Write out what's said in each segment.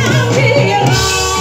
can be alone.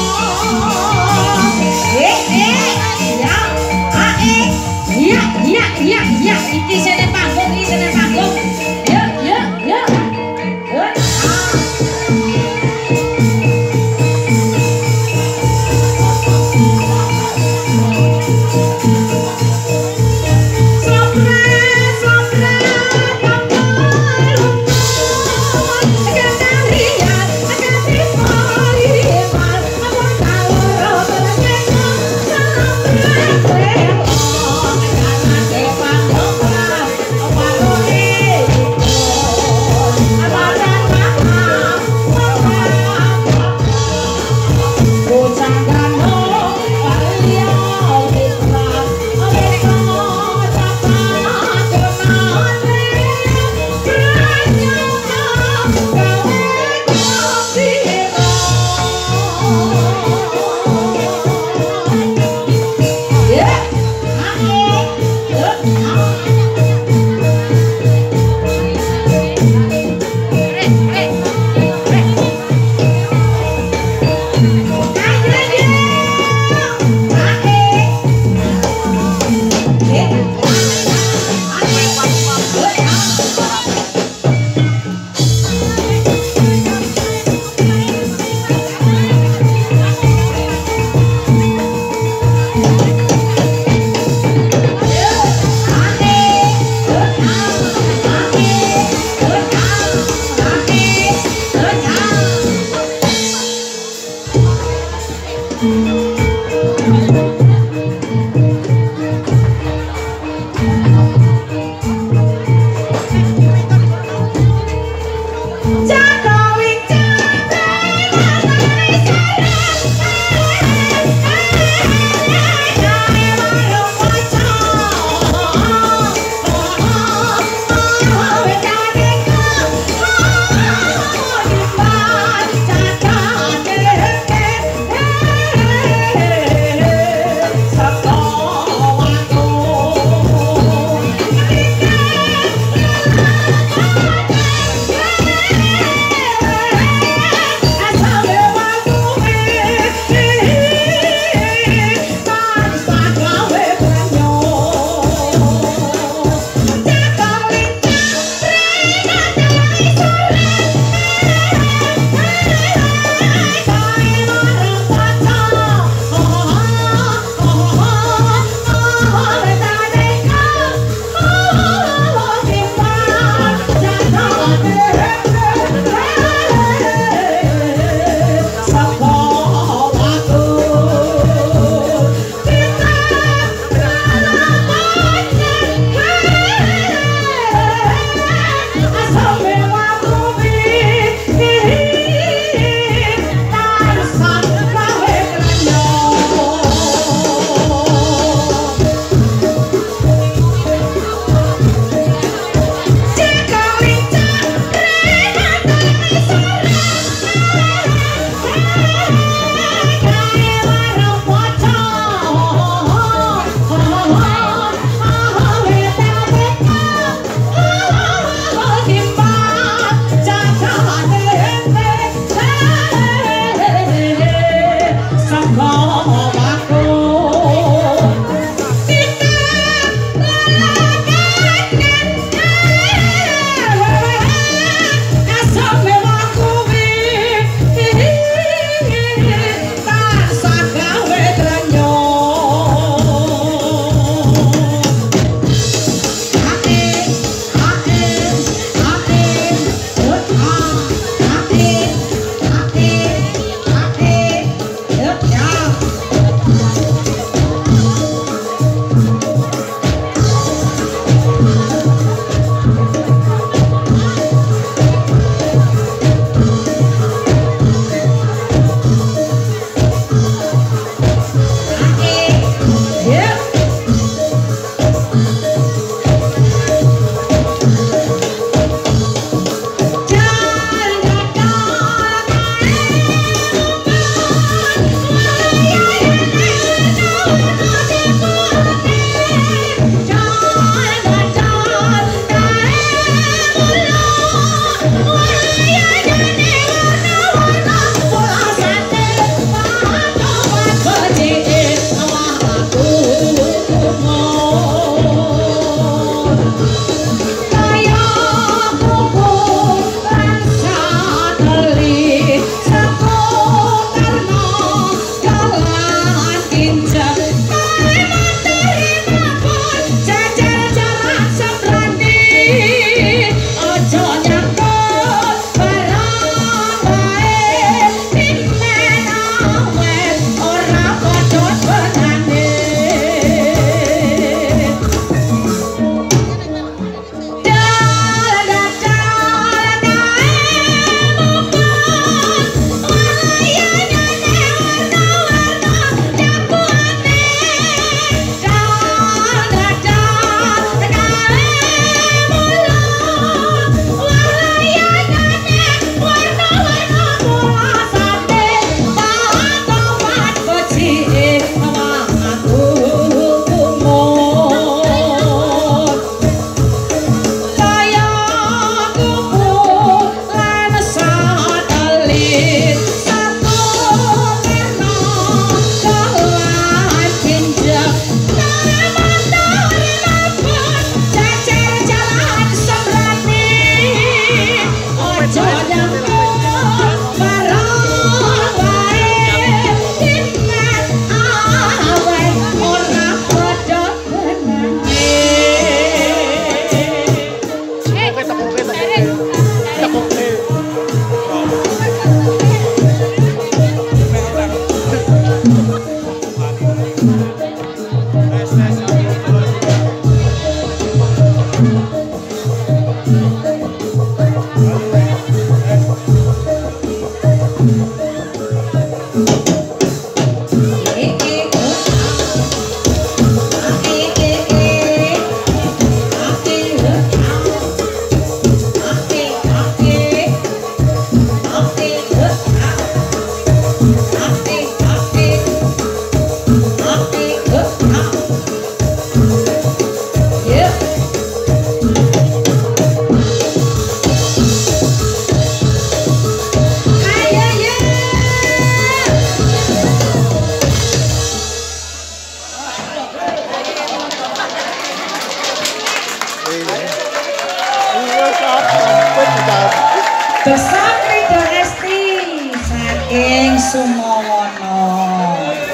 Besantri Doresti saking Sumowono.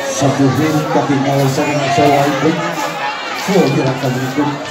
Satu tim ketinggalan sangat jauh. So, kira-kira berikut.